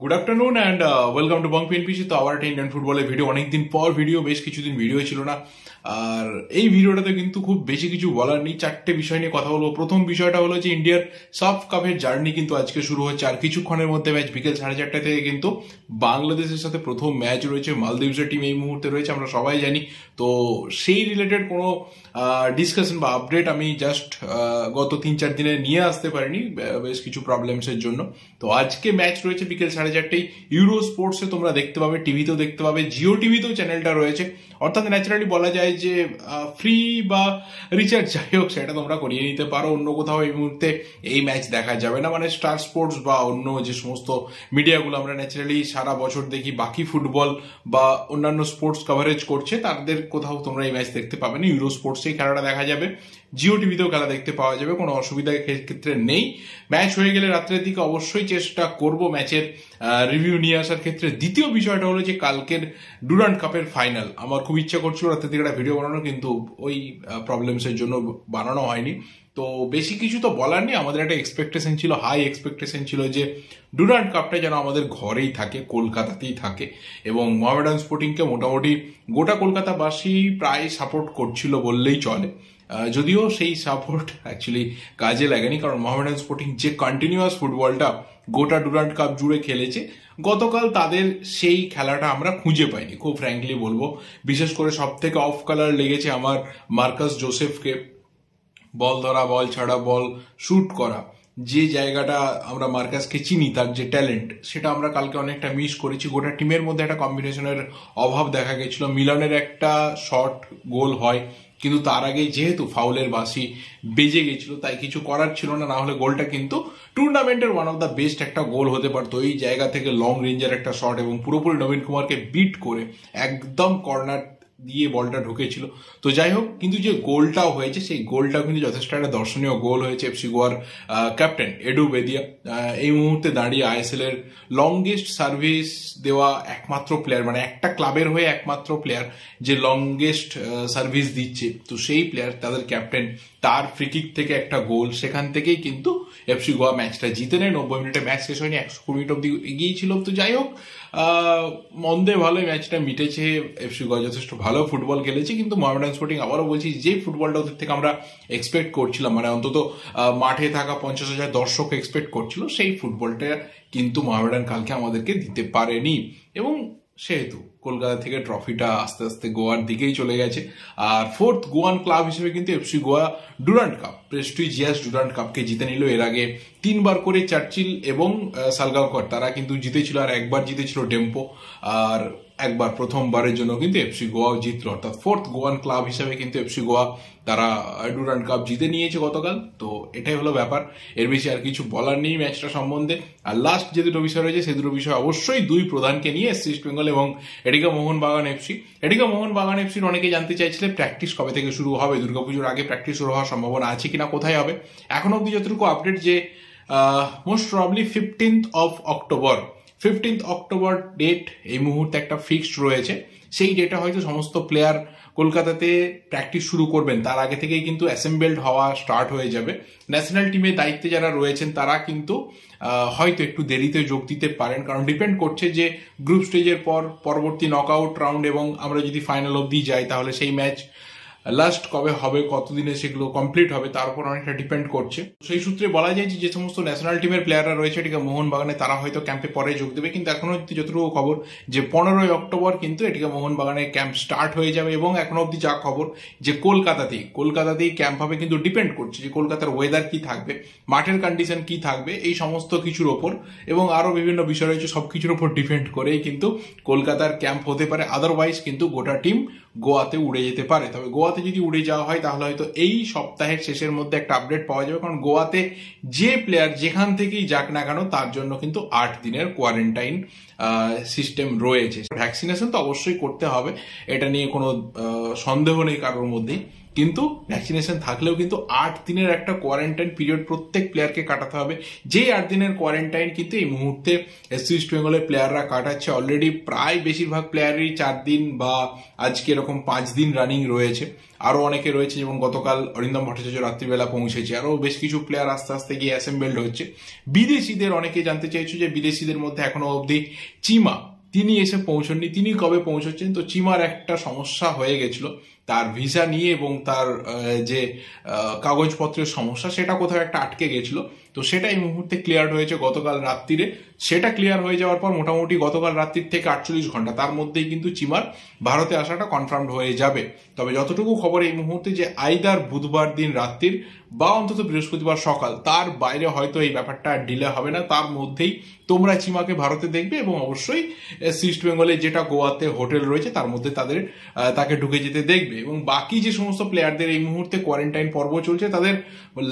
Good afternoon and welcome to bong PNPC তো আবার একটা ইন্ডিয়ান ফুটবলের ভিডিও অনেকদিন পর ভিডিও বেশ কিছুদিন ভিডিও ছিল না। আর এই ভিডিওটাতে কিন্তু খুব বেশি কিছু বলার নেই, চারটে বিষয় নিয়ে কথা বলব। প্রথম বিষয়টা হলো যে, ইন্ডিয়ার সফ কাপের জার্নি কিন্তু আজকে শুরু হচ্ছে। আর কিছুক্ষণের মধ্যে ম্যাচ বিকেল সাড়ে চারটা থেকে কিন্তু বাংলাদেশের সাথে প্রথম ম্যাচ রয়েছে। মালদ্বীপসের টিম এই মুহূর্তে রয়েছে, আমরা সবাই জানি। তো সেই রিলেটেড কোনো ডিসকাশন বা আপডেট আমি জাস্ট গত তিন চার দিনে নিয়ে আসতে পারিনি বেশ কিছু প্রবলেমসের জন্য। তো আজকে ম্যাচ রয়েছে বিকেল সাড়ে চারটেই ইউরো স্পোর্টসে তোমরা দেখতে পাবে টিভিতেও দেখতে পাবে জিও টিভিতেও চ্যানেলটা রয়েছে। অর্থাৎ ন্যাচারালি বলা যায় যে ফ্রি বা রিচার্জ যাই হোক, সেটা তোমরা করিয়ে নিতে পারো। অন্য কোথাও এই মুহূর্তে এই ম্যাচ দেখা যাবে না। মানে স্টার স্পোর্টস বা অন্য যে সমস্ত মিডিয়াগুলো আমরা ন্যাচারালি সারা বছর দেখি, বাকি ফুটবল বা অন্যান্য স্পোর্টস কভারেজ করছে, তাদের কোথাও তোমরা এই ম্যাচ দেখতে পাবে না। ইউরো স্পোর্টসেই খেলাটা দেখা যাবে। জিও টিভিতেও খেলা দেখতে পাওয়া যাবে, কোনো অসুবিধা ক্ষেত্রে নেই। ম্যাচ হয়ে গেলে রাত্রের দিকে অবশ্যই চেষ্টা করব ম্যাচের রিভিউ নিয়ে আসার ক্ষেত্রে দ্বিতীয় বিষয়টা হলো যে কালকের ডুরান্ট কাপের ফাইনাল আমার খুব ইচ্ছা করছিল দিকে একটা ভিডিও বানানো, কিন্তু ওই প্রবলেমসের জন্য বানানো হয়নি। তো বেশি কিছু তো বলার নেই। আমাদের একটা এক্সপেকটেশন ছিল হাই এক্সপেকটেশন ছিল যে ডুরান্ট কাপটা যেন আমাদের ঘরেই থাকে, কলকাতাতেই থাকে। এবং মোহামেডান স্পোর্টিংকে মোটামুটি গোটা কলকাতাবাসী প্রায় সাপোর্ট করছিল বললেই চলে। যদিও সেই সাপোর্ট অ্যাকচুয়ালি কাজে লাগেনি, কারণ মোহামেডান স্পোর্টিং যে কন্টিনিউয়াস ফুটবলটা গোটা ডুরান্ট কাপ জুড়ে খেলেছে, গতকাল তাদের সেই খেলাটা আমরা খুঁজে পাইনি। খুব ফ্র্যাঙ্কলি বলব, বিশেষ করে সব থেকে অফ কালার লেগেছে আমার মার্কাস জোসেফকে। বল ধরা, বল ছাড়া, বল শুট করা। যে জায়গাটা আমরা মার্কাসকে চিনি, তার যে ট্যালেন্ট সেটা আমরা কালকে অনেকটা মিস করেছি। গোটা টিমের মধ্যে একটা কম্বিনেশনের অভাব দেখা গেছিল। মিলনের একটা শর্ট গোল হয় কিন্তু তার আগে যেহেতু ফাউলের বাসি বেজে গেছিল, তাই কিছু করার ছিল না না হলে গোলটা কিন্তু টুর্নামেন্টের ওয়ান অফ দ্য বেস্ট একটা গোল হতে পারতো। এই জায়গা থেকে লং রেঞ্জের একটা শট এবং পুরোপুরি নবীন কুমারকে বিট করে একদম কর্নার দিয়ে বলটা ঢুকেছিল। তো যাই হোক, কিন্তু যে গোলটাও হয়েছে, সেই গোলটাও কিন্তু যথেষ্ট একটা দর্শনীয় গোল হয়েছে এফসি গোয়ার ক্যাপ্টেন এডু বেদিয়া। এই মুহূর্তে দাঁড়িয়ে আইএসএল এর লংগেস্ট সার্ভিস দেওয়া একমাত্র প্লেয়ার মানে একটা ক্লাবের হয়ে একমাত্র প্লেয়ার যে লংগেস্ট সার্ভিস দিচ্ছে। তো সেই প্লেয়ার তাদের ক্যাপ্টেন তার ফ্রিকিক থেকে একটা গোল সেখান থেকেই কিন্তু এফসি গোয়া ম্যাচটা জিতে নেয়। নব্বই মিনিটে ম্যাচ শেষ হয়নি, একশো কুড়ি মিনিট অব্দি এগিয়েছিল তো যাই হোক মন্দে ভালোই ম্যাচটা মিটেছে। এফসি গোয়া যথেষ্ট ভালো ফুটবল খেলেছে। কিন্তু মোহামেডান স্পোর্টিং আবারও বলছি, যে ফুটবলটা ওদের থেকে আমরা এক্সপেক্ট করছিলাম মানে অন্তত মাঠে থাকা পঞ্চাশ হাজার দর্শক এক্সপেক্ট করছিল, সেই ফুটবলটা কিন্তু মোহামেডান কালকে আমাদেরকে দিতে পারেনি। এবং সেহেতু কলকাতা থেকে ট্রফিটা আস্তে আস্তে গোয়ার দিকেই চলে গেছে। আর ফোর্থ গোয়ান ক্লাব হিসেবে কিন্তু FC Goa Durand Cup prestigious Durand কাপকে জিতে নিল। এর আগে তিনবার করে চার্চিল এবং সালগাঁওকর, তারা কিন্তু জিতেছিল আর একবার জিতেছিল টেম্পো। আর একবার প্রথমবারের জন্য কিন্তু এফসি গোয়াও জিতল। অর্থাৎ ফোর্থ গোয়ান ক্লাব হিসেবে কিন্তু এফসি গোয়া তারা ডুরান্ট কাপ জিতে নিয়েছে গতকাল। তো এটাই হলো ব্যাপার। এর বেশি আর কিছু বলার নেই ম্যাচটা সম্বন্ধে। আর লাস্ট যে দুটো বিষয় রয়েছে, সে দুটো বিষয় অবশ্যই দুই প্রধানকে নিয়ে এসছে ইস্ট বেঙ্গল এবং এটিকা মোহনবাগান এফসি এটিকা মোহনবাগান এফসির অনেকে জানতে চাইছিলেন প্র্যাকটিস কবে থেকে শুরু হবে? দুর্গাপুজোর আগে প্র্যাকটিস শুরু হওয়ার সম্ভাবনা আছে কিনা, কোথায় হবে? এখন অব্দি যতটুকু আপডেট যে most probably fifteenth of October fifteenth October date এই মুহূর্তে একটা ফিক্সড রয়েছে। সেই ডেটে হয়তো সমস্ত প্লেয়ার কলকাতাতে প্র্যাকটিস শুরু করবেন। তার আগে থেকেই কিন্তু অ্যাসেম্বলড হওয়া স্টার্ট হয়ে যাবে। ন্যাশনাল টিমের দায়িত্বে যারা রয়েছেন, তারা কিন্তু হয়তো একটু দেরিতে যোগ দিতে পারেন। কারণ ডিপেন্ড করছে যে গ্রুপ স্টেজের পর পরবর্তী নকআউট রাউন্ড এবং আমরা যদি ফাইনাল অবধি যাই, তাহলে সেই ম্যাচ লাস্ট কবে হবে, কতদিনে সেগুলো কমপ্লিট হবে, তার উপর অনেকটা ডিপেন্ড করছে। সেই সূত্রে বলা যায় যে সমস্ত ন্যাশনাল টিমের প্লেয়াররা রয়েছে, এটিকে মোহনবাগানে, তারা হয়তো ক্যাম্পে পরে যোগ দেবে। কিন্তু এখনও যতটুকু খবর, যে পনেরোই অক্টোবর কিন্তু এটিকে মোহনবাগানে ক্যাম্প স্টার্ট হয়ে যাবে এবং এখনও অব্দি যা খবর, যে কলকাতাতেই কলকাতাতেই ক্যাম্প হবে কিন্তু ডিপেন্ড করছে যে কলকাতার ওয়েদার কি থাকবে, মাঠের কন্ডিশন কি থাকবে, এই সমস্ত কিছুর ওপর এবং আরও বিভিন্ন বিষয় রয়েছে সব কিছুর ওপর ডিপেন্ড করেই কিন্তু কলকাতার ক্যাম্প হতে পারে। আদারওয়াইজ কিন্তু গোটা টিম গোয়াতে উড়ে যেতে পারে। তবে গোয়াতে যদি উড়ে যাওয়া হয়, তাহলে হয়তো এই সপ্তাহের শেষের মধ্যে একটা আপডেট পাওয়া যাবে। কারণ গোয়াতে যে প্লেয়ার যেখান থেকেই যাক না কেন, তার জন্য কিন্তু আট দিনের কোয়ারেন্টাইন সিস্টেম রয়েছে। ভ্যাকসিনেশন তো অবশ্যই করতে হবে। এটা নিয়ে কোনো সন্দেহ নেই কারোর মধ্যেই। কিন্তু ভ্যাকসিনেশন থাকলেও কিন্তু আট দিনের একটা কোয়ারেন্টাইন পিরিয়ড প্রত্যেক প্লেয়ারকে কাটাতে হবে। যেই আট দিনের কোয়ারেন্টাইন কিন্তু এই মুহূর্তে ইস্ট বেঙ্গলের প্লেয়াররা কাটাচ্ছে। অলরেডি প্রায় বেশিরভাগ প্লেয়ারই চার দিন বা আজকে এরকম পাঁচ দিন রানিং রয়েছে। আরও অনেকে রয়েছে যেমন গতকাল অরিন্দম ভট্টাচার্য রাত্রিবেলা পৌঁছেছে। আরও বেশ কিছু প্লেয়ার আস্তে আস্তে গিয়ে অ্যাসেম্বলড হচ্ছে। বিদেশিদের অনেকে জানতে চাইছো যে বিদেশিদের মধ্যে এখনও অবধি চিমা। তিনি এসে পৌঁছননি। তিনি কবে পৌঁছচ্ছেন? তো চিমার একটা সমস্যা হয়ে গেছিল। তার ভিসা নিয়ে এবং তার যে কাগজপত্রের সমস্যা, সেটা কোথাও একটা আটকে গেছিল। তো সেটা এই মুহূর্তে ক্লিয়ার হয়েছে গতকাল রাত্রিরে সেটা ক্লিয়ার হয়ে যাওয়ার পর মোটামুটি গতকাল রাত্রির থেকে আটচল্লিশ ঘণ্টা। তার মধ্যেই কিন্তু চিমার ভারতে আসাটা কনফার্ম হয়ে যাবে। তবে যতটুকু খবর এই মুহূর্তে যে আইদার বুধবার দিন রাত্রির বা অন্তত বৃহস্পতিবার সকাল, তার বাইরে হয়তো এই ব্যাপারটা ডিলে হবে না। তার মধ্যেই তোমরা চিমাকে ভারতে দেখবে এবং অবশ্যই ইস্ট বেঙ্গলে যেটা গোয়াতে হোটেল রয়েছে, তার মধ্যে তাদের তাকে ঢুকে যেতে দেখবে। এবং বাকি যে সমস্ত প্লেয়ারদের এই মুহূর্তে কোয়ারেন্টাইন পর্ব চলছে, তাদের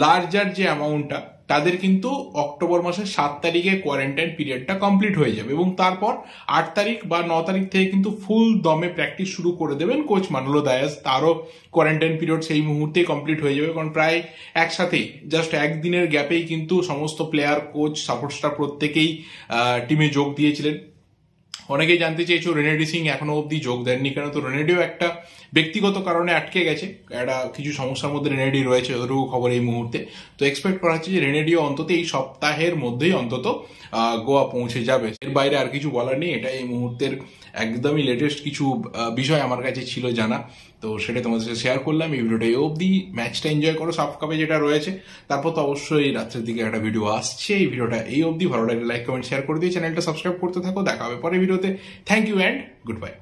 লার্জার যে অ্যামাউন্টটা তাদের কিন্তু অক্টোবর মাসের সাত তারিখে কোয়ারেন্টাইন পিরিয়ডটা কমপ্লিট হয়ে যাবে এবং তারপর আট তারিখ বা ন তারিখ থেকে কিন্তু ফুল দমে প্র্যাকটিস শুরু করে দেবেন কোচ মানলো দায়াস তারও কোয়ারেন্টাইন পিরিয়ড সেই মুহূর্তেই কমপ্লিট হয়ে যাবে কারণ প্রায় একসাথেই জাস্ট একদিনের গ্যাপেই কিন্তু সমস্ত প্লেয়ার কোচ সাপোর্ট স্টাফ প্রত্যেকেই টিমে যোগ দিয়েছিলেন। অনেকেই জানতে চেয়েছো রেনেডি সিং এখনও অবধি যোগ দেননি। কেন তো রেনেডিও একটা ব্যক্তিগত কারণে আটকে গেছে। একটা কিছু সমস্যার মধ্যে রেনেডি রয়েছে যতটুকু খবর এই মুহূর্তে। তো এক্সপেক্ট করা হচ্ছে যে রেনেডিও অন্তত এই সপ্তাহের মধ্যেই অন্তত গোয়া পৌঁছে যাবে। এর বাইরে আর কিছু বলার নেই এটা এই মুহূর্তের একদমই লেটেস্ট কিছু বিষয় আমার কাছে ছিল জানা। তো সেটা তোমাদের সাথে শেয়ার করলাম। এই ভিডিওটা অবধি। ম্যাচটা এনজয় করো সাফ কাপে যেটা রয়েছে। তারপর তো অবশ্যই রাত্রের দিকে একটা ভিডিও আসছে। এই ভিডিওটা এই অবধি। ভালো লাগলে লাইক কমেন্ট শেয়ার করে দিয়ে চ্যানেলটা সাবস্ক্রাইব করতে থাকো। দেখা হবে পরে ভিডিওতে thank you and good bye